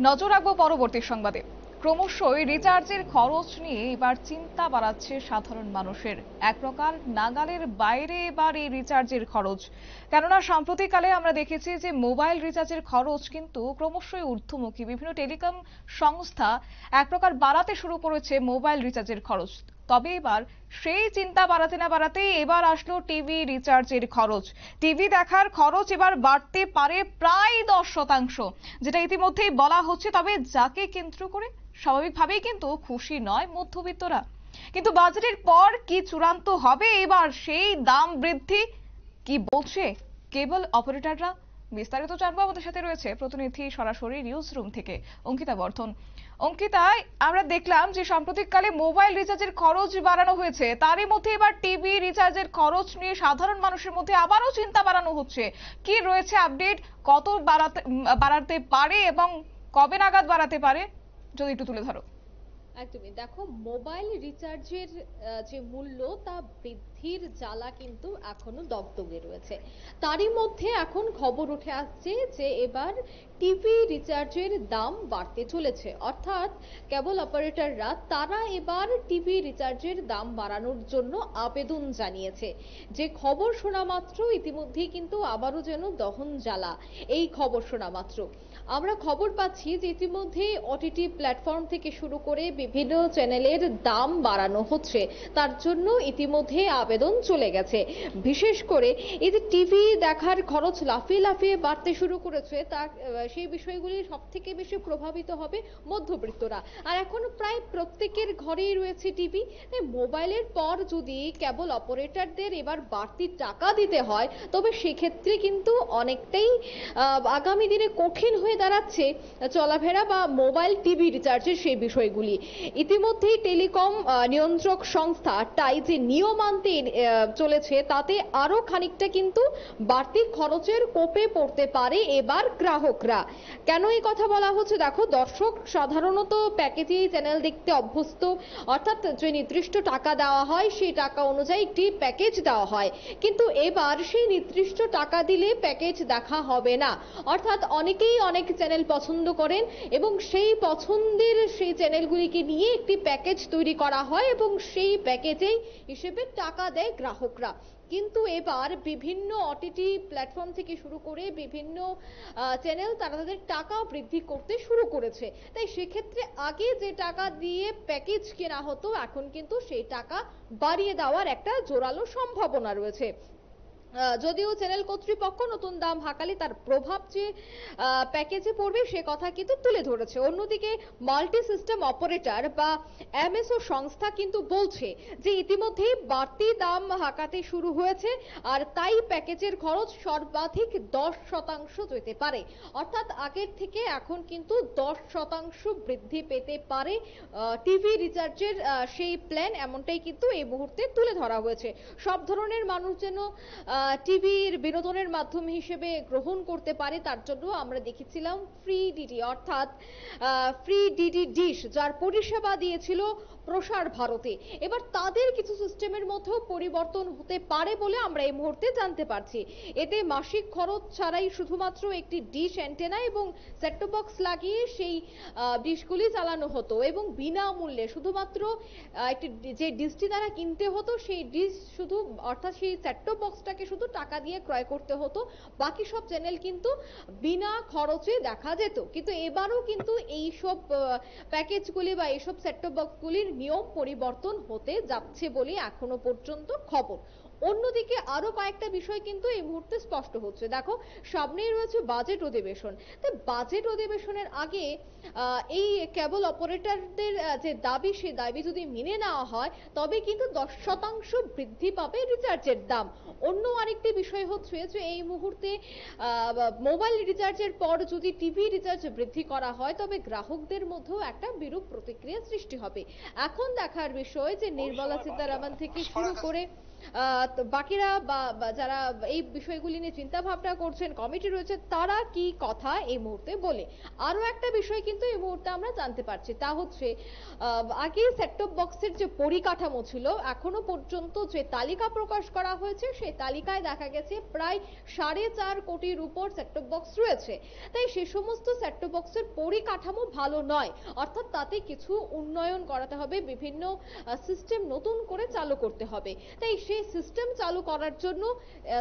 নজর রাখব পরবর্তী সংবাদে। ক্রমশই রিচার্জের খরচ নিয়ে এবার চিন্তা বাড়াচ্ছে সাধারণ মানুষের। এক প্রকার নাগালের বাইরে এবার এই রিচার্জের খরচ। কেননা, সাম্প্রতিককালে আমরা দেখেছি যে মোবাইল রিচার্জের খরচ কিন্তু ক্রমশই ঊর্ধ্বমুখী। বিভিন্ন টেলিকম সংস্থা এক প্রকার বাড়াতে শুরু করেছে মোবাইল রিচার্জের খরচ। তবে এবার সেই চিন্তা বাড়াতে না বাড়াতে এবার আসলো টিভি রিচার্জের খরচ। টিভি দেখার খরচ এবার বাড়তে পারে প্রায় দশ শতাংশ, যেটা ইতিমধ্যেই বলা হচ্ছে। তবে যাকে কেন্দ্র করে? স্বাভাবিকভাবেই কিন্তু খুশি নয় মধ্যবিত্তরা। কিন্তু বাজেটের পর কি চূড়ান্ত হবে? এবার সেই দাম বৃদ্ধি কি বলছে? কেবল অপারেটররা বিস্তারিত জানব আমাদের সাথে রয়েছে প্রতিনিধি সরাসরি নিউজ রুম থেকে অঙ্কিতা বর্ধন। অঙ্কিতা, আমরা দেখলাম যে সাম্প্রতিককালে মোবাইল রিচার্জের খরচ বাড়ানো হয়েছে। তারই মধ্যে এবার টিভি রিচার্জের খরচ নিয়ে সাধারণ মানুষের মধ্যে আবারও চিন্তা বাড়ানো হচ্ছে। কি রয়েছে আপডেট? কত বাড়াতে বাড়াতে পারে এবং কবে নাগাদ বাড়াতে পারে? যদি একটু তুলে ধরো। একদমই। দেখো মোবাইল রিচার্জের যে মূল্য, তা বৃদ্ধির জ্বালা কিন্তু এখনও দগদগে রয়েছে। তারই মধ্যে এখন খবর উঠে আসছে যে এবার টিভি রিচার্জের দাম বাড়তে চলেছে। অর্থাৎ কেবল অপারেটররা তারা এবার টিভি রিচার্জের দাম বাড়ানোর জন্য আবেদন জানিয়েছে। যে খবর শোনা মাত্র, ইতিমধ্যেই কিন্তু আবারও যেন দহন জ্বালা। এই খবর শোনা মাত্র। আমরা খবর পাচ্ছি যে ইতিমধ্যে ওটিটি প্ল্যাটফর্ম থেকে শুরু করে বিভিন্ন চ্যানেলের দাম বাড়ানো হচ্ছে। তার জন্য ইতিমধ্যে আবেদন চলে গেছে। বিশেষ করে এই যে টিভি দেখার খরচ লাফিয়ে লাফিয়ে বাড়তে শুরু করেছে, তার সেই বিষয়গুলি সব থেকে বেশি প্রভাবিত হবে মধ্যবিত্তরা। আর এখন প্রায় প্রত্যেকের ঘরেই রয়েছে টিভি। মোবাইলের পর যদি কেবল অপারেটরদের এবার বাড়তি টাকা দিতে হয়, তবে সেক্ষেত্রে কিন্তু অনেকটাই আগামী দিনে কঠিন হয়ে দাঁড়াচ্ছে চলাফেরা বা মোবাইল টিভি রিচার্জের সেই বিষয়গুলি। ইতিমধ্যেই টেলিকম নিয়ন্ত্রক সংস্থা টাই যে নিয়ম আনতে চলেছে, তাতে আরও খানিকটা কিন্তু বাড়তি খরচের কোপে পড়তে পারে এবার গ্রাহকরা। কেন এই কথা বলা হচ্ছে? দেখো, দর্শক সাধারণত প্যাকেজে চ্যানেল দেখতে অভ্যস্ত। অর্থাৎ যে নির্দিষ্ট টাকা দেওয়া হয়, সেই টাকা অনুযায়ী একটি প্যাকেজ দেওয়া হয়। কিন্তু এবার সেই নির্দিষ্ট টাকা দিলে প্যাকেজ দেখা হবে না। অর্থাৎ অনেকেই অনেক চ্যানেল পছন্দ করেন এবং সেই পছন্দের সেই চ্যানেলগুলিকে নিয়ে একটি প্যাকেজ তৈরি করা হয় এবং সেই প্যাকেজেই হিসেবে টাকা দেয় গ্রাহকরা। কিন্তু এবার বিভিন্ন অটিটি প্ল্যাটফর্ম থেকে শুরু করে বিভিন্ন চ্যানেল তারা তাদের টাকা বৃদ্ধি করতে শুরু করেছে। তাই সেক্ষেত্রে আগে যে টাকা দিয়ে প্যাকেজ কেনা হতো, এখন কিন্তু সেই টাকা বাড়িয়ে দেওয়ার একটা জোরালো সম্ভাবনা রয়েছে। যদিও চ্যানেল কর্তৃপক্ষ নতুন দাম হাঁকালে তার প্রভাব যে প্যাকেজে পড়বে সে কথা কিন্তু তুলে ধরেছে। অন্যদিকে মাল্টি সিস্টেম অপারেটর বা এমএসও সংস্থা কিন্তু বলছে যে ইতিমধ্যেই বাড়তি দাম হাঁকাতে শুরু হয়েছে আর তাই প্যাকেজের খরচ সর্বাধিক দশ শতাংশ যেতে পারে। অর্থাৎ আগের থেকে এখন কিন্তু দশ শতাংশ বৃদ্ধি পেতে পারে টিভি রিচার্জের সেই প্ল্যান এমনটাই কিন্তু এই মুহূর্তে তুলে ধরা হয়েছে। সব ধরনের মানুষ যেন টিভির বিনোদনের মাধ্যম হিসেবে গ্রহণ করতে পারে, তার জন্য আমরা দেখেছিলাম ফ্রি ডিডি, অর্থাৎ ফ্রি ডিডি ডিশ যার পরিষেবা দিয়েছিল প্রসার ভারতে। এবার তাদের কিছু সিস্টেমের মধ্যেও পরিবর্তন হতে পারে বলে আমরা এই মুহূর্তে জানতে পারছি। এতে মাসিক খরচ ছাড়াই শুধুমাত্র একটি ডিশ অ্যান্টেনা এবং সেট বক্স লাগিয়ে সেই ডিশগুলি চালানো হতো এবং বিনামূল্যে শুধুমাত্র একটি যে ডিশটি তারা কিনতে হতো, সেই ডিশ শুধু, অর্থাৎ সেই সেট বক্সটাকে শুধু টাকা দিয়ে ক্রয় করতে হতো, বাকি সব চ্যানেল কিন্তু বিনা খরচে দেখা যেত। কিন্তু এবারও কিন্তু এইসব প্যাকেজগুলি বা এইসব সেট বক্সগুলির নিয়ম পরিবর্তন হতে যাচ্ছে বলে এখনও পর্যন্ত খবর। অন্যদিকে আরও কয়েকটা বিষয় কিন্তু এই মুহূর্তে স্পষ্ট হচ্ছে। দেখো সামনেই রয়েছে বাজেট অধিবেশন। তাই বাজেট অধিবেশনের আগে এই কেবল অপারেটরদের যে দাবি সেই দাবি যদি মেনে নেওয়া হয় তবে কিন্তু দশ শতাংশ বৃদ্ধি পাবে রিচার্জের দাম। অন্য আরেকটি বিষয় হচ্ছে যে এই মুহূর্তে মোবাইল রিচার্জের পর যদি টিভি রিচার্জ বৃদ্ধি করা হয় তবে গ্রাহকদের মধ্যেও একটা বিরূপ প্রতিক্রিয়া সৃষ্টি হবে। এখন দেখার বিষয় যে নির্মলা সীতারামন থেকে শুরু করে তো বাকিরা বা যারা এই বিষয়গুলি নিয়ে চিন্তা ভাবনা করছেন, কমিটি রয়েছে, তারা কি কথা এই মুহূর্তে বলে? আরও একটা বিষয় কিন্তু এই মুহূর্তে আমরা জানতে পারছি, তা হচ্ছে আগে সেটটপ বক্সের যে পরিকাঠামো ছিল, এখনও পর্যন্ত যে তালিকা প্রকাশ করা হয়েছে, সেই তালিকায় দেখা গেছে প্রায় সাড়ে চার কোটির উপর সেটটপ বক্স রয়েছে। তাই সে সমস্ত সেটটপ বক্সের পরিকাঠামো ভালো নয়, অর্থাৎ তাতে কিছু উন্নয়ন করাতে হবে, বিভিন্ন সিস্টেম নতুন করে চালু করতে হবে। তাই সেই সিস্টেম চালু করার জন্য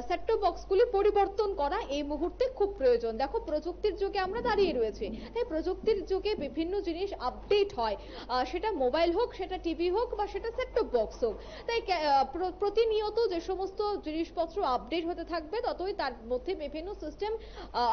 সেটটপ বক্সগুলি পরিবর্তন করা এই মুহূর্তে খুব প্রয়োজন। দেখো, প্রযুক্তির যুগে আমরা দাঁড়িয়ে রয়েছি। তাই প্রযুক্তির যুগে বিভিন্ন জিনিস আপডেট হয়। সেটা মোবাইল হোক, সেটা টিভি হোক, বা সেটা সেটটপ বক্স হোক। তাই প্রতিনিয়ত যে সমস্ত জিনিসপত্র আপডেট হতে থাকবে, ততই তার মধ্যে বিভিন্ন সিস্টেম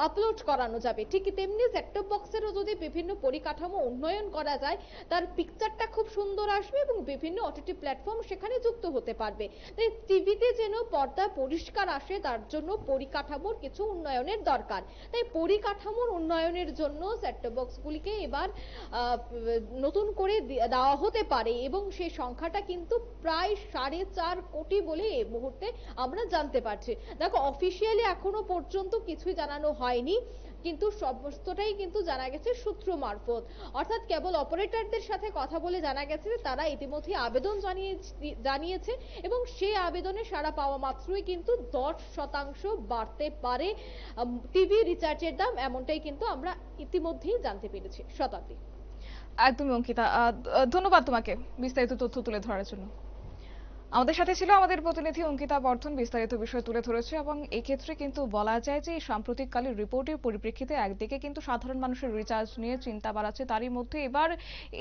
আপলোড করানো যাবে। ঠিক তেমনি সেটটপ বক্সেরও যদি বিভিন্ন পরিকাঠামো উন্নয়ন করা যায়, তার পিকচারটা খুব সুন্দর আসবে এবং বিভিন্ন ওটিটি প্ল্যাটফর্ম সেখানে যুক্ত হতে পারবে। তাই টিভিতে যেন পর্দা পরিষ্কার আসে, তার জন্য পরিকাঠামোর কিছু উন্নয়নের দরকার। তাই পরিকাঠামোর উন্নয়নের জন্য সেটটপ বক্সগুলিকে এবার নতুন করে দেওয়া হতে পারে এবং সেই সংখ্যাটা কিন্তু প্রায় সাড়ে চার কোটি বলে এই মুহূর্তে আমরা জানতে পারছি। দেখো অফিসিয়ালি এখনও পর্যন্ত কিছুই জানানো হয়নি। কিন্তু সমস্তটাই কিন্তু জানা গেছে সূত্র মারফত। অর্থাৎ কেবল অপারেটরদের সাথে কথা বলে জানা গেছে যে তারা ইতিমধ্যে আবেদন জানিয়ে জানিয়েছে এবং সেই আবেদনে সাড়া পাওয়া মাত্রই কিন্তু দশ শতাংশ বাড়তে পারে টিভি রিচার্জের দাম, এমনটাই কিন্তু আমরা ইতিমধ্যেই জানতে পেরেছি শতাব্দী। একদমই অঙ্কিতা ধন্যবাদ তোমাকে বিস্তারিত তথ্য তুলে ধরার জন্য। আমাদের সাথে ছিল আমাদের প্রতিনিধি অঙ্কিতা বর্ধন, বিস্তারিত বিষয় তুলে ধরেছে এবং এক্ষেত্রে কিন্তু বলা যায় যে সাম্প্রতিককালের রিপোর্টের পরিপ্রেক্ষিতে একদিকে কিন্তু সাধারণ মানুষের রিচার্জ নিয়ে চিন্তা বাড়াচ্ছে, তারই মধ্যে এবার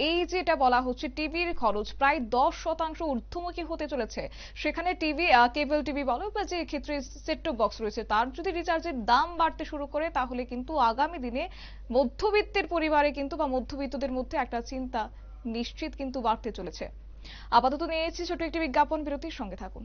এই যেটা বলা হচ্ছে টিভির খরচ, প্রায় দশ শতাংশ ঊর্ধ্বমুখী হতে চলেছে। সেখানে টিভি কেবল টিভি বলো বা যে ক্ষেত্রে সেটটপ বক্স রয়েছে, তার যদি রিচার্জের দাম বাড়তে শুরু করে, তাহলে কিন্তু আগামী দিনে মধ্যবিত্তের পরিবারে কিন্তু বা মধ্যবিত্তদের মধ্যে একটা চিন্তা নিশ্চিত কিন্তু বাড়তে চলেছে। আপাতত নিয়েছি ছোট একটি বিজ্ঞাপন বিরতির সঙ্গে থাকুন।